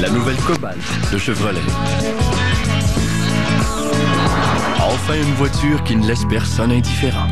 La nouvelle Cobalt de Chevrolet. Enfin une voiture qui ne laisse personne indifférent.